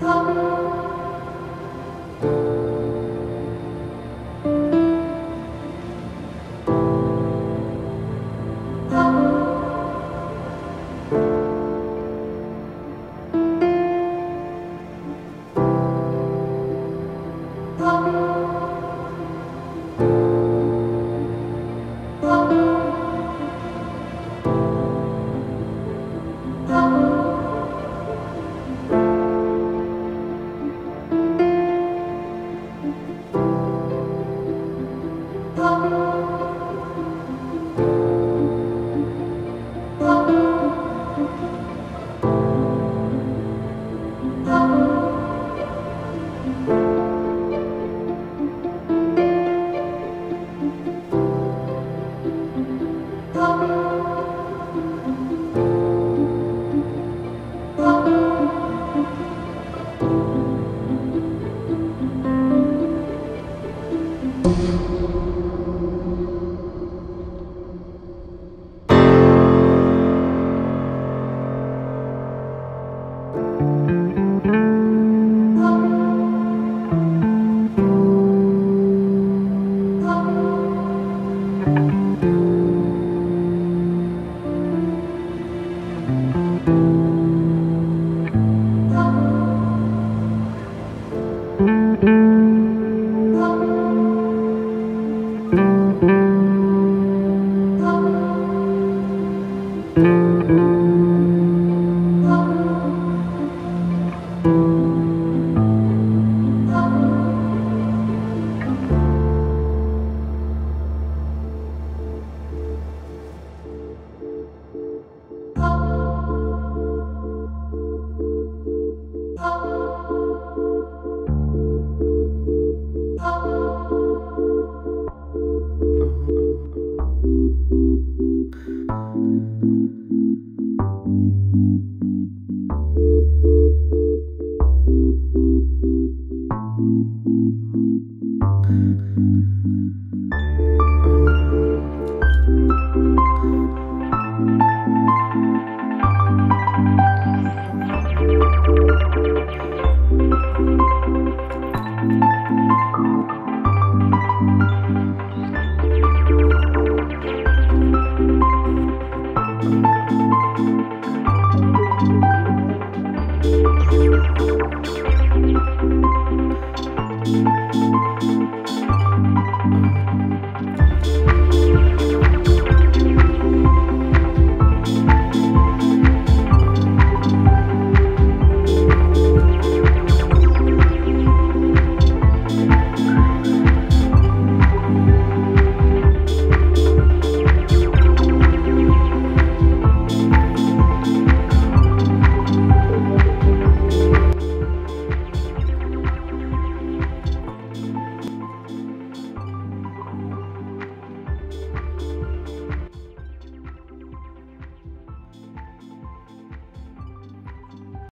Pop.